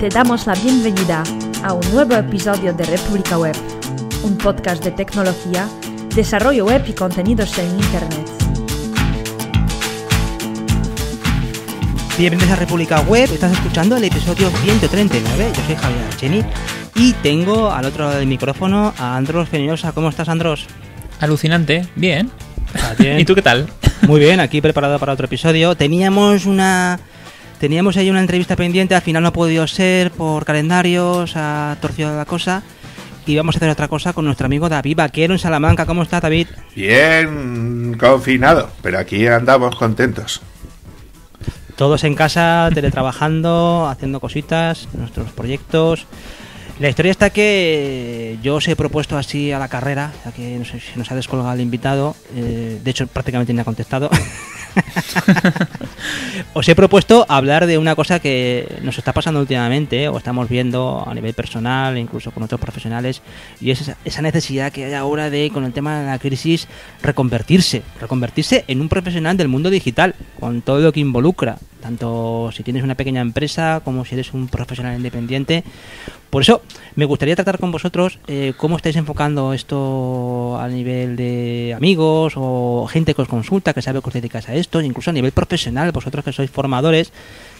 Te damos la bienvenida a un nuevo episodio de República Web, un podcast de tecnología, desarrollo web y contenidos en Internet. Bienvenidos a República Web, estás escuchando el episodio 139, yo soy Javier Cheni y tengo al otro lado del micrófono a Andros Feniosa. ¿Cómo estás, Andros? Alucinante, bien. ¿Estás bien? ¿Y tú qué tal? Muy bien, aquí preparado para otro episodio. Teníamos una teníamos ahí una entrevista pendiente, al final no ha podido ser por calendarios, ha torcido la cosa. Y vamos a hacer otra cosa con nuestro amigo David Vaquero en Salamanca. ¿Cómo está, David? Bien confinado, pero aquí andamos contentos. Todos en casa, teletrabajando, haciendo cositas, nuestros proyectos. La historia está que yo os he propuesto así a la carrera, ya que no sé si nos ha descolgado el invitado, eh, de hecho prácticamente ni ha contestado. os he propuesto hablar de una cosa que nos está pasando últimamente, o estamos viendo a nivel personal, incluso con otros profesionales, y es esa necesidad que hay ahora de, con el tema de la crisis, reconvertirse, reconvertirse en un profesional del mundo digital, con todo lo que involucra, tanto si tienes una pequeña empresa como si eres un profesional independiente. Por eso me gustaría tratar con vosotros eh, cómo estáis enfocando esto a nivel de amigos o gente que os consulta, que sabe que os dedicáis a esto, incluso a nivel profesional, vosotros que sois formadores,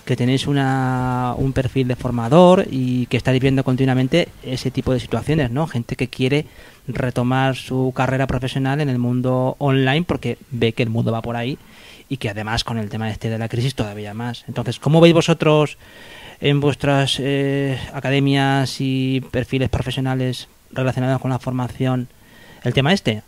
que tenéis una, un perfil de formador y que estáis viendo continuamente ese tipo de situaciones, ¿no? Gente que quiere retomar su carrera profesional en el mundo online porque ve que el mundo va por ahí y que además con el tema este de la crisis todavía más. Entonces, ¿cómo veis vosotros en vuestras eh, academias y perfiles profesionales relacionados con la formación el tema este?